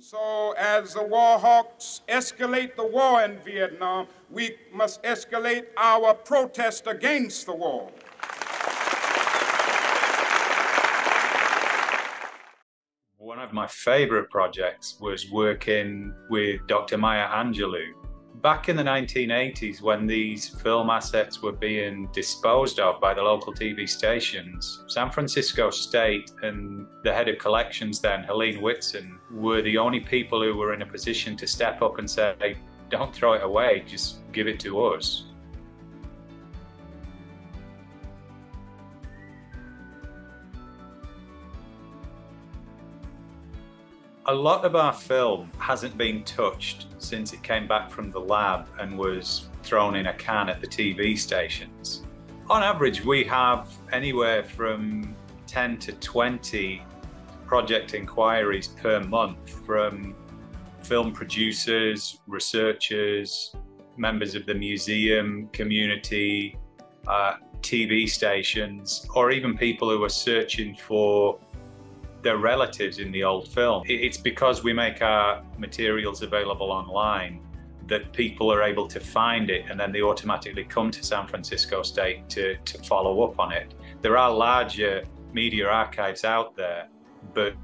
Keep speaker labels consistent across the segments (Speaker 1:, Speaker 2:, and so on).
Speaker 1: So, as the war hawks escalate the war in Vietnam, we must escalate our protest against the war.
Speaker 2: One of my favorite projects was working with Dr. Maya Angelou. Back in the 1980s, when these film assets were being disposed of by the local TV stations, San Francisco State and the head of collections then, Helene Whitson, were the only people who were in a position to step up and say, don't throw it away, just give it to us. A lot of our film hasn't been touched since it came back from the lab and was thrown in a can at the TV stations. On average, we have anywhere from 10 to 20 project inquiries per month from film producers, researchers, members of the museum community, uh, TV stations, or even people who are searching for their relatives in the old film. It's because we make our materials available online that people are able to find it and then they automatically come to San Francisco State to, to follow up on it. There are larger media archives out there, but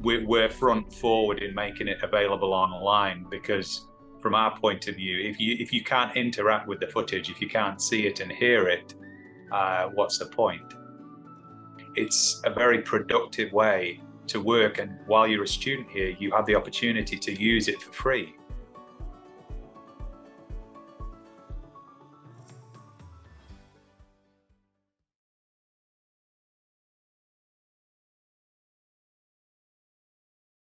Speaker 2: we're front forward in making it available online because from our point of view, if you if you can't interact with the footage, if you can't see it and hear it, uh, what's the point? It's a very productive way to work. And while you're a student here you have the opportunity to use it for free